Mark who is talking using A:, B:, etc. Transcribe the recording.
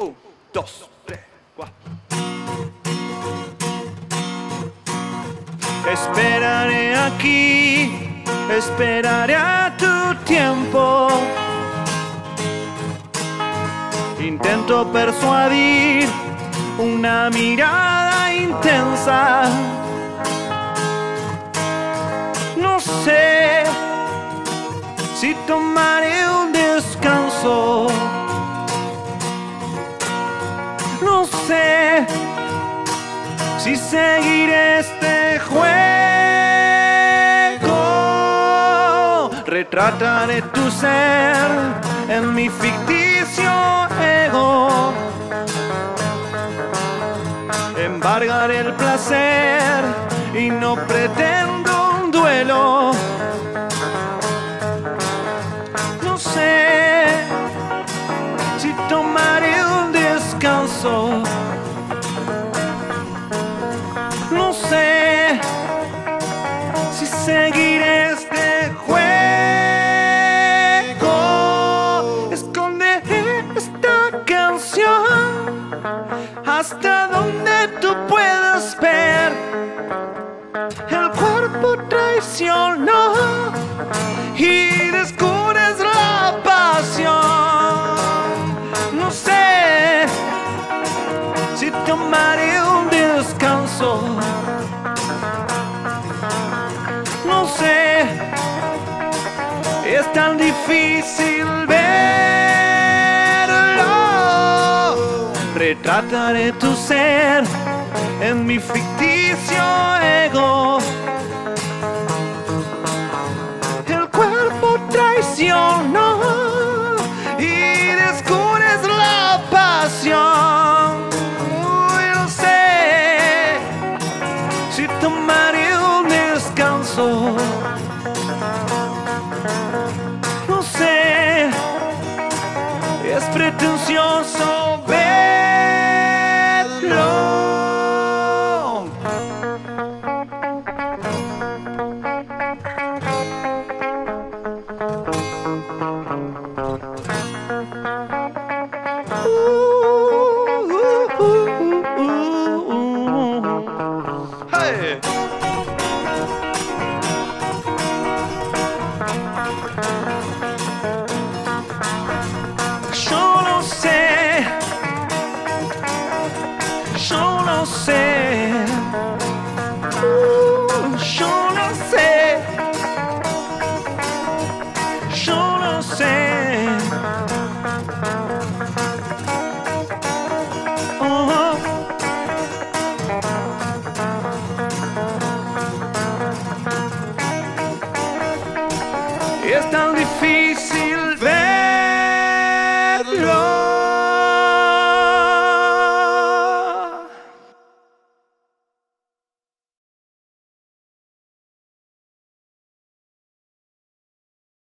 A: Un, dos, tres, cuatro. Esperaré aquí, esperaré a tu tiempo. Intento persuadir una mirada intensa. No sé si tomaré un descanso. No sé si seguiré este juego. Retrataré tu ser en mi ficticio ego. Embargaré el placer y no pretendo No sé si seguiré este juego. Esconderé esta canción hasta donde tú puedas ver. El cuerpo traicionó y descubres la pasión. No sé si tomaré un descanso. No sé, es tan difícil verlo. Retrataré tu ser en mi ficticio ego. No sé, es pretencioso verlo. Yo no sé, yo no sé, es tan difícil verlo.